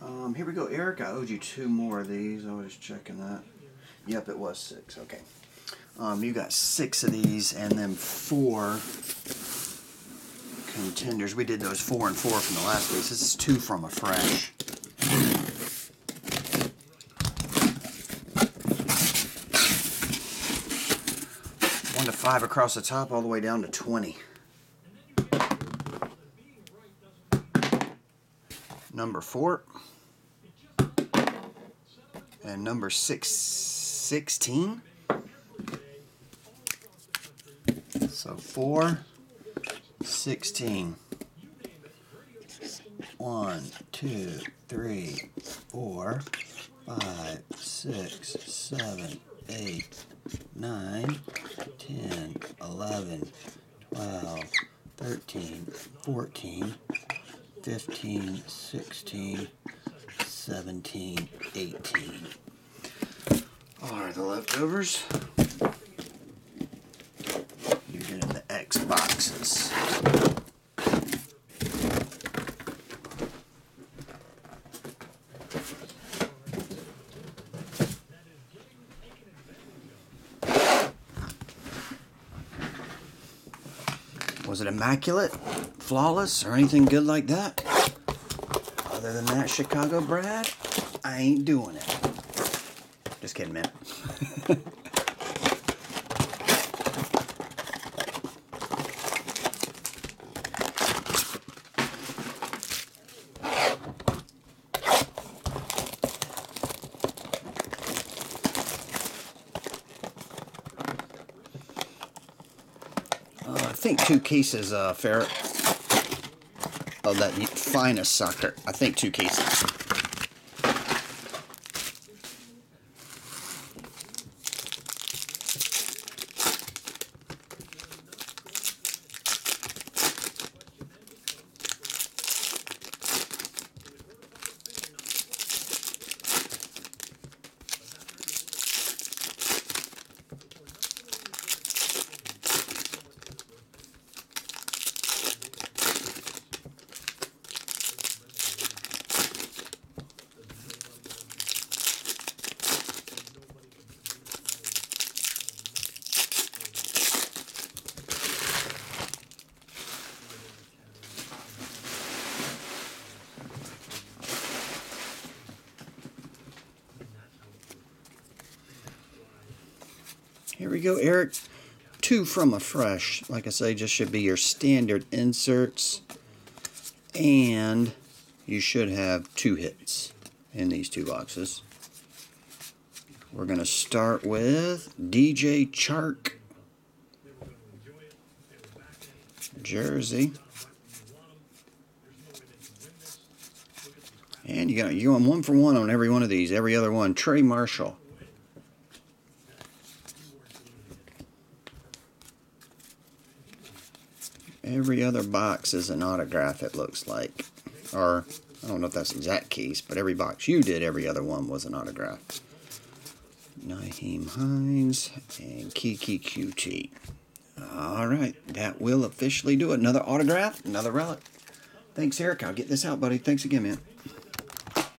Um, here we go, Eric. I owed you two more of these. I was checking that. Yep, it was six. Okay. Um, you got six of these and then four contenders. We did those four and four from the last case. This is two from a fresh. One to five across the top, all the way down to 20. Number four. And number six, 16. So four, 16. One, two, three, four, five, six, seven, eight, nine, 10, 11, 12, 13, 14, 15, 16, 17, 18. Are the leftovers? You're getting the X boxes. Was it immaculate, flawless, or anything good like that? Other than that, Chicago Brad, I ain't doing it. Just kidding, man. Uh, I think two cases, uh, Ferret, of that finest sucker. I think two cases. Here we go, Eric. Two from a fresh. Like I say, just should be your standard inserts. And you should have two hits in these two boxes. We're going to start with DJ Chark. Jersey. And you got you on one for one on every one of these. Every other one. Trey Marshall. Every other box is an autograph, it looks like. Or, I don't know if that's the exact case, but every box you did, every other one was an autograph. Nyheim Hines and Keke Coutee. All right, that will officially do it. Another autograph, another relic. Thanks, Eric. I'll get this out, buddy. Thanks again, man.